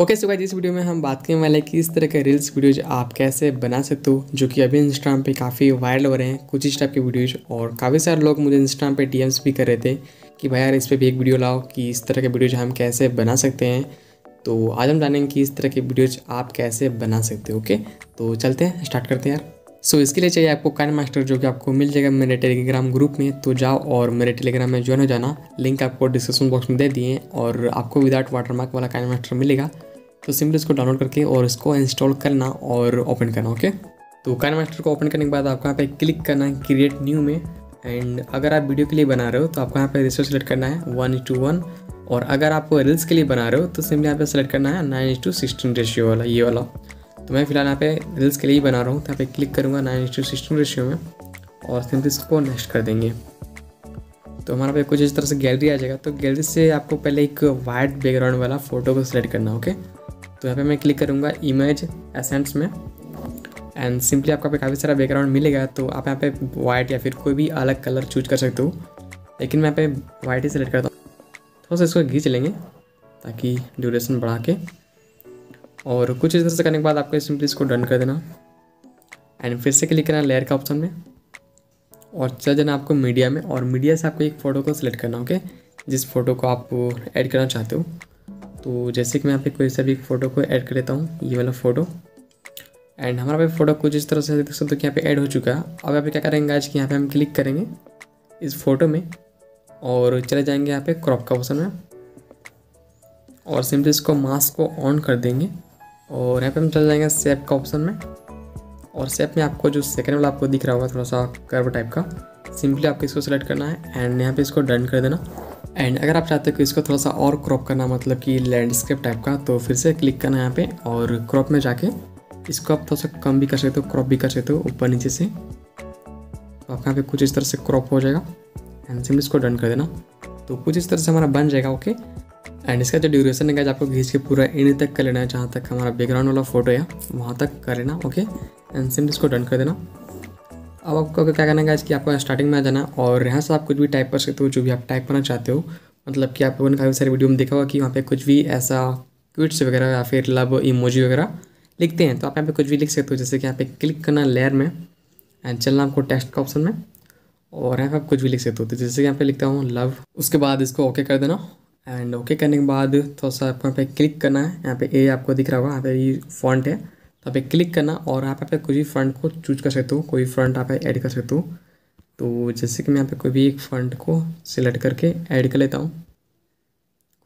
Okay so guys इस video में हम बात करने वाले हैं कि इस तरह के रील्स वीडियोज़ आप कैसे बना सकते हो जो कि अभी इंस्टाग्राम पे काफ़ी वायरल हो रहे हैं कुछ इस टाइप के वीडियोज़ और काफ़ी सारे लोग मुझे इंस्टाग्राम पे डीएम्स भी कर रहे थे कि भाई यार इस पर भी एक वीडियो लाओ कि इस तरह के वीडियोज़ हम कैसे बना सकते हैं। तो आज हम जानेंगे कि इस तरह के वीडियोज़ आप कैसे बना सकते हो ओके तो चलते हैं स्टार्ट करते हैं यार। सो so, इसके लिए चाहिए आपको कान मास्टर जो कि आपको मिल जाएगा मेरे टेलीग्राम ग्रुप में तो जाओ और मेरे टेलीग्राम में ज्वाइन हो जाना। लिंक आपको डिस्क्रिप्शन बॉक्स में दे दिए और आपको विदाउट वाटरमार्क वाला कान मास्टर मिलेगा। तो सिंपली इसको डाउनलोड करके और इसको इंस्टॉल करना और ओपन करना ओके तो कान मास्टर को ओपन करने के बाद आपको यहाँ पे क्लिक करना है क्रिएट न्यू में एंड अगर आप वीडियो के लिए बना रहे हो तो आपको यहाँ पे रेशियो सेलेक्ट करना है वन टू वन और अगर आप रील्स के लिए बना रहे हो तो सिंपली यहाँ पे सेलेक्ट करना है नाइन टू सिक्सटीन रेशियो वाला, ये वाला। तो मैं फ़िलहाल यहाँ पे रील्स के लिए ही बना रहा हूँ तो यहाँ पे क्लिक करूँगा नाइन टू सिक्सटीन रेशियो में और सिंपली इसको नेक्स्ट कर देंगे। तो हमारा पे कुछ इस तरह से गैलरी आ जाएगा तो गैलरी से आपको पहले एक वाइट बैकग्राउंड वाला फ़ोटो को सिलेक्ट करना ओके तो यहाँ पे मैं क्लिक करूँगा इमेज एसेंट्स में एंड सिंपली आपको पे काफ़ी सारा बैकग्राउंड मिलेगा तो आप यहाँ पे वाइट या फिर कोई भी अलग कलर चूज़ कर सकते हो। लेकिन मैं यहाँ पे वाइट ही सेलेक्ट करता हूँ। थोड़ा सा इसको खींच लेंगे, ताकि ड्यूरेशन बढ़ा के। और कुछ इस तरह से करने के बाद आपको सिंपली इसको डन कर देना। एंड फिर से क्लिक करना लेयर का ऑप्शन में। और चल जाना आपको मीडिया में, और मीडिया से आपको एक फ़ोटो को सिलेक्ट करना ओके जिस फ़ोटो को आप ऐड करना चाहते हो। तो जैसे कि मैं यहाँ पे कोई सा भी फ़ोटो को ऐड कर लेता हूँ, ये वाला फ़ोटो एंड हमारा पे फ़ोटो कुछ इस तरह से देख सकते हो कि यहाँ पे ऐड हो चुका है। अब यहाँ पे क्या करेंगे आज कि यहाँ पे हम क्लिक करेंगे इस फ़ोटो में और चले जाएँगे यहाँ पे क्रॉप का ऑप्शन में। और सिंपली इसको मास्क को ऑन कर देंगे और यहाँ पे हम चले जाएँगे सेप का ऑप्शन में। और सेप में आपको जो सेकेंड वाला आपको दिख रहा होगा, थोड़ा सा कर्व टाइप का सिंपली आपको इसको सेलेक्ट करना है। एंड यहाँ पे इसको डन कर देना। एंड अगर आप चाहते हो कि इसको थोड़ा सा और क्रॉप करना मतलब कि लैंडस्केप टाइप का तो फिर से क्लिक करना यहाँ पे और क्रॉप में जाके इसको आप थोड़ा सा कम भी कर सकते हो क्रॉप भी कर सकते हो ऊपर नीचे से। तो आप यहाँ पे कुछ इस तरह से क्रॉप हो जाएगा। एंड सिंपली इसको डन कर देना। तो कुछ इस तरह से हमारा बन जाएगा ओके एंड इसका जो ड्यूरेशन है आपको घींच के पूरा इन तक कर लेना है, जहाँ तक हमारा बैकग्राउंड वाला फ़ोटो है, वहाँ तक कर लेना ओके एंड सिंपली इसको डन कर देना। अब आपको क्या करना है कि आपको स्टार्टिंग में आ जाना और यहाँ से आप कुछ भी टाइप कर सकते हो, जो भी आप टाइप करना चाहते हो। मतलब कि आप लोगों ने काफ़ी सारी वीडियो में देखा होगा कि वहाँ पे कुछ भी ऐसा क्विट्स वगैरह या फिर लव इमोजी वगैरह लिखते हैं। तो आप यहाँ पे कुछ भी लिख सकते हो, जैसे कि यहाँ पे क्लिक करना लेयर में एंड चलना आपको टेक्स्ट का ऑप्शन में। और यहाँ पे आप कुछ भी लिख सकते हो तो जैसे कि यहाँ पे लिखता हूँ लव उसके बाद इसको ओके कर देना। एंड ओके करने के बाद थोड़ा सा आपको यहाँ पे क्लिक करना है। यहाँ पे ए आपको दिख रहा होगा, यहाँ पे ये फॉन्ट है। तो आप पे क्लिक करना और आप यहाँ पे कोई भी फ्रंट को चूज़ कर सकते हो, कोई फ्रंट आप ऐड कर सकते हो। तो जैसे कि मैं यहाँ पे कोई भी एक फ्रंट को सिलेक्ट करके ऐड कर लेता हूँ।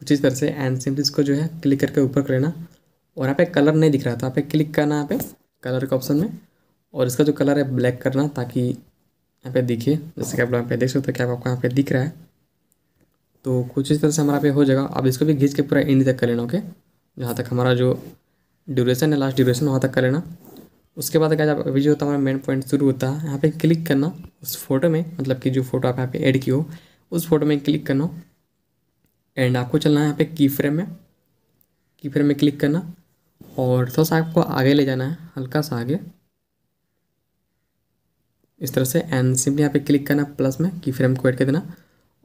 कुछ इस तरह से एंड सिंपली इसको जो है क्लिक करके ऊपर कर लेना। और यहाँ पे कलर नहीं दिख रहा था आप पे क्लिक करना यहाँ पे कलर के ऑप्शन में। और इसका जो कलर है ब्लैक करना ताकि यहाँ पे दिखे। जैसे कि आप लोग यहाँ पे देख सकते हो क्या आपको यहाँ पे दिख रहा है। तो कुछ इस तरह से हमारा पे हो जाएगा। अब इसको भी घींच के पूरा इंड तक कर लेना ओके जहाँ तक हमारा जो ड्यूरेशन है लास्ट ड्यूरेशन वहाँ तक कर लेना। उसके बाद क्या अभी जो होता हमारा मेन पॉइंट शुरू होता है, यहाँ पे क्लिक करना। उस फ़ोटो में मतलब कि जो फ़ोटो आप यहाँ पे ऐड की हो, उस फ़ोटो में क्लिक करना। एंड आपको चलना है यहाँ पे की फ्रेम में। की फ्रेम में क्लिक करना। और थोड़ा सा आपको आगे ले जाना है, हल्का सा आगे। इस तरह से एंड सिंपली यहाँ पे क्लिक करना प्लस में की फ्रेम को ऐड कर देना।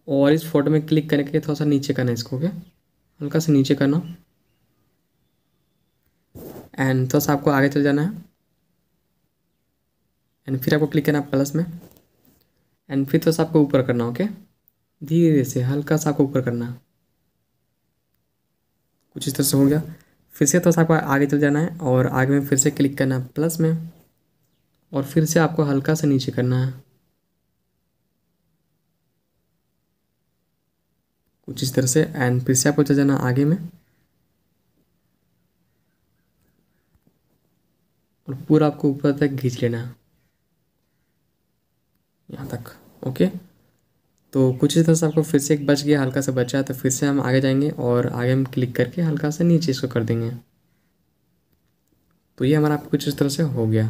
और इस फ़ोटो में क्लिक करके थोड़ा सा नीचे करना इसको ओके हल्का सा नीचे करना। एंड थोड़ा सा आपको आगे चल जाना है। एंड फिर आपको क्लिक करना है प्लस में। एंड फिर थोड़ा सा आपको ऊपर करना ओके धीरे धीरे से, हल्का सा आपको ऊपर करना कुछ इस तरह से हो गया। फिर से थोड़ा सा आपको आगे चल जाना है और आगे में फिर से क्लिक करना है प्लस में। और फिर से आपको हल्का सा नीचे करना है। कुछ इस तरह से एंड फिर से आपको चल जाना आगे में। और पूरा आपको ऊपर तक खींच लेना है। यहाँ तक ओके तो कुछ इस तरह से आपको फिर से एक बच गया, हल्का सा बचा तो फिर से हम आगे जाएँगे और आगे हम क्लिक करके हल्का सा नीचे इसको कर देंगे। तो ये हमारा कुछ इस तरह से हो गया।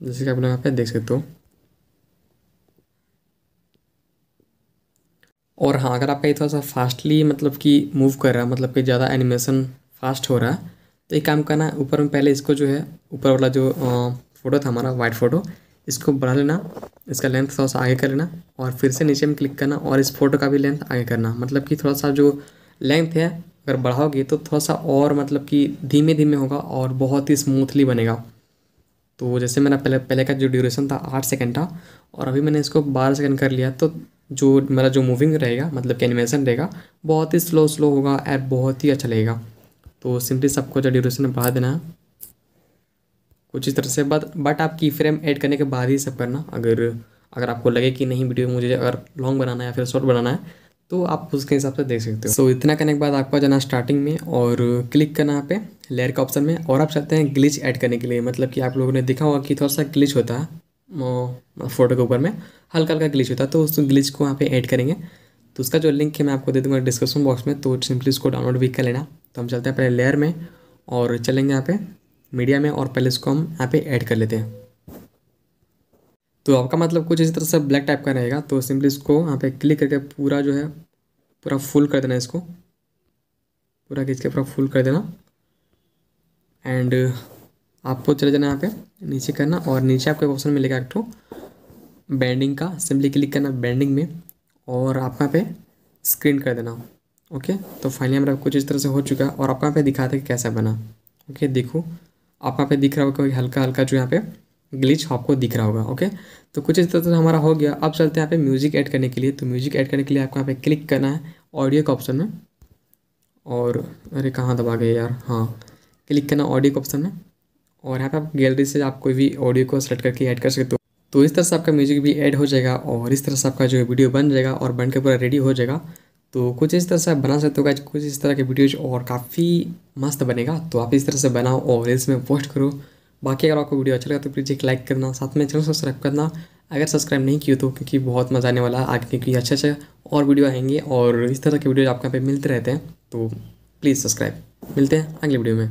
जैसे कि आप लोग यहाँ पे देख सकते हो। और हाँ अगर आपका ये थोड़ा सा फास्टली मतलब कि मूव कर रहा है मतलब कि ज़्यादा एनिमेशन फास्ट हो रहा है तो एक काम करना, ऊपर में पहले इसको जो है, ऊपर वाला जो फ़ोटो था हमारा वाइट फ़ोटो इसको बढ़ा लेना, इसका लेंथ थोड़ा सा आगे कर लेना और फिर से नीचे में क्लिक करना और इस फ़ोटो का भी लेंथ आगे करना। मतलब कि थोड़ा सा जो लेंथ है, अगर बढ़ाओगे तो थोड़ा सा और मतलब कि धीमे धीमे होगा और बहुत ही स्मूथली बनेगा। तो जैसे मेरा पहले पहले का जो ड्यूरेशन था, आठ सेकंड था और अभी मैंने इसको बारह सेकंड कर लिया तो जो मेरा जो मूविंग रहेगा मतलब कि एनिमेशन रहेगा, बहुत ही स्लो स्लो होगा और बहुत ही अच्छा लगेगा। तो सिंपली सबको जो ड्यूरेशन बढ़ा देना है कुछ इस तरह से बट बट आप की फ्रेम ऐड करने के बाद ही सब करना। अगर अगर आपको लगे कि नहीं वीडियो मुझे अगर लॉन्ग बनाना है या फिर शॉर्ट बनाना है तो आप उसके हिसाब से देख सकते हो। सो so, इतना करने के बाद आपको जाना स्टार्टिंग में और क्लिक करना यहाँ पे लेयर का ऑप्शन में। और आप चाहते हैं ग्लिच ऐड करने के लिए मतलब कि आप लोगों ने देखा होगा कि थोड़ा सा ग्लिच होता है फ़ोटो के ऊपर में हल्का हल्का ग्लिच होता है तो उस ग्लिच को यहाँ पे ऐड करेंगे। तो उसका जो लिंक है मैं आपको दे दूँगा डिस्क्रिप्शन बॉक्स में तो सिंपली उसको डाउनलोड भी कर लेना। तो हम चलते हैं पहले लेयर में और चलेंगे यहाँ पे मीडिया में और पहले इसको हम यहाँ पे ऐड कर लेते हैं। तो आपका मतलब कुछ इस तरह से ब्लैक टाइप का रहेगा तो सिंपली इसको यहाँ पे क्लिक करके पूरा जो है, पूरा फुल कर देना इसको। पूरा खींच के पूरा फुल कर देना। एंड आपको चले जाना यहाँ पे नीचे करना और नीचे आपको एक ऑप्शन मिलेगा एक ठो बैंडिंग का। सिंपली क्लिक करना बैंडिंग में और आप यहाँ पे स्क्रीन कर देना। ओके? तो फाइनली हमारा कुछ इस तरह से हो चुका है और आपको यहाँ पे दिखाते कि कैसा बना। ओके, देखो। आप यहाँ पे दिख रहा होगा हल्का हल्का जो यहाँ पे ग्लिच आपको दिख रहा होगा, ओके? तो कुछ इस तरह से हमारा हो गया। अब चलते हैं यहाँ पे म्यूज़िक ऐड करने के लिए। तो म्यूज़िक ऐड करने के लिए आपको यहाँ पे क्लिक करना है ऑडियो का ऑप्शन में। और, अरे कहाँ दबा गए यार? हाँ क्लिक करना ऑडियो के ऑप्शन में। और यहाँ पे आप गैलरी से आप कोई भी ऑडियो को सेलेक्ट करके ऐड कर सकते हो। तो इस तरह से आपका म्यूज़िक भी ऐड हो जाएगा और इस तरह से आपका जो वीडियो बन जाएगा और बन के पूरा रेडी हो जाएगा। तो कुछ इस तरह से आप बना सकते हो कुछ इस तरह के वीडियोज़ और काफ़ी मस्त बनेगा। तो आप इस तरह से बनाओ और रील्स में पोस्ट करो। बाकी अगर आपको वीडियो अच्छा लगा तो प्लीज़ एक लाइक करना, साथ में चैनल सब्सक्राइब करना। अगर सब्सक्राइब नहीं किया तो क्योंकि बहुत मज़ा आने वाला है आगे क्योंकि अच्छे अच्छे और वीडियो आएँगे और इस तरह के वीडियो आपके यहाँ पे मिलते रहते हैं तो प्लीज़ सब्सक्राइब मिलते हैं अगले वीडियो में।